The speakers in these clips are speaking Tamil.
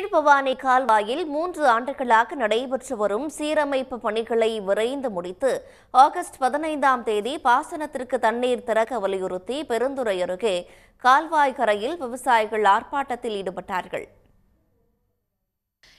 கீழ்பவானி கால்வாயில் மூன்று ஆண்டுகளாக நடைபெற்று வரும் சீரமைப்பு பணிகளை விரைந்து முடித்து ஆகஸ்ட் பதினைந்தாம் தேதி பாசனத்திற்கு தண்ணீர் திறக்க வலியுறுத்தி பெருந்துறை அருகே கால்வாய் கரையில் விவசாயிகள் ஆர்ப்பாட்டத்தில் ஈடுபட்டார்கள்.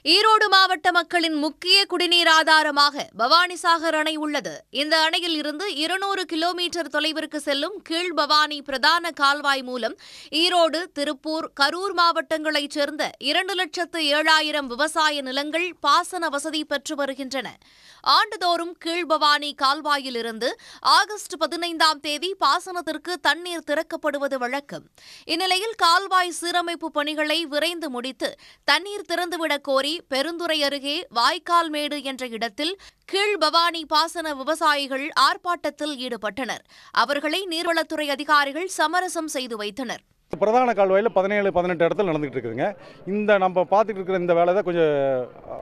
ஈரோடு மாவட்ட மக்களின் முக்கிய குடிநீர் ஆதாரமாக பவானிசாகர் அணை உள்ளது. இந்த அணையில் இருந்து இருநூறு கிலோமீட்டர் தொலைவிற்கு செல்லும் கீழ் பவானி பிரதான கால்வாய் மூலம் ஈரோடு திருப்பூர் கரூர் மாவட்டங்களைச் சேர்ந்த இரண்டு லட்சத்து ஏழாயிரம் விவசாய நிலங்கள் பாசன வசதி பெற்று வருகின்றன. ஆண்டுதோறும் கீழ்பவானி கால்வாயிலிருந்து ஆகஸ்ட் பதினைந்தாம் தேதி பாசனத்திற்கு தண்ணீர் திறக்கப்படுவது வழக்கம். இந்நிலையில் கால்வாய் சீரமைப்பு பணிகளை விரைந்து முடித்து தண்ணீர் திறந்துவிடக் கோரி பெருந்துறை அருகே வாய்க்கால் மேடு என்ற இடத்தில் கீழ்பவானி பாசன விவசாயிகள் ஆர்ப்பாட்டத்தில் ஈடுபட்டனர். அவர்களை நீர்வளத்துறை அதிகாரிகள் சமரசம் செய்து வைத்தனர். பிரதான கால்வாயில் பதினேழு பதினெட்டு இடத்துல நடந்துகிட்டு இருக்குதுங்க. இந்த நம்ம பார்த்துட்டு இருக்கிற இந்த வேலை தான் கொஞ்சம்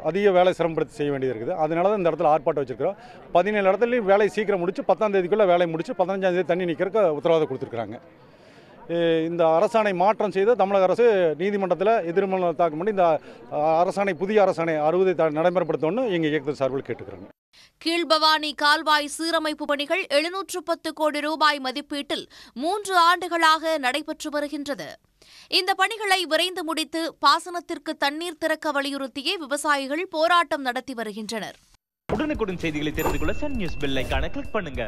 அதிக வேலை சிரமப்படுத்தி செய்ய வேண்டியது இருக்குது. அதனால தான் இந்த இடத்துல ஆர்ப்பாட்டம் வச்சிருக்கிறோம். பதினேழு இடத்துலையும் வேலையை சீக்கிரம் முடிச்சு பத்தாம் தேதிக்குள்ளே வேலையை முடிச்சு பதினஞ்சாம் தேதி தண்ணி நிற்கிறக்கு உத்தரவாதம் கொடுத்துருக்குறாங்க. இந்த அரசாணை மாற்றம் செய்து தமிழக அரசு நீதிமன்றத்தில் எதிர்மனை தாக்கம் பண்ணி இந்த அரசாணை புதிய அரசாணை அறுபதை நடைமுறைப்படுத்தணும்னு எங்கள் இயக்கத்தில் சார்பில் கேட்டுக்கிறோங்க. கீழ்பவானி கால்வாய் சீரமைப்பு பணிகள் எழுநூற்று பத்து கோடி ரூபாய் மதிப்பீட்டில் மூன்று ஆண்டுகளாக நடைபெற்று வருகின்றது. இந்த பணிகளை விரைந்து முடித்து பாசனத்திற்கு தண்ணீர் திறக்க வலியுறுத்தியே விவசாயிகள் போராட்டம் நடத்தி வருகின்றனர். உடனுக்குடன் செய்திகளை தெரிந்து கொள்ள சன் நியூஸ் பெல் கிளிக் பண்ணுங்க.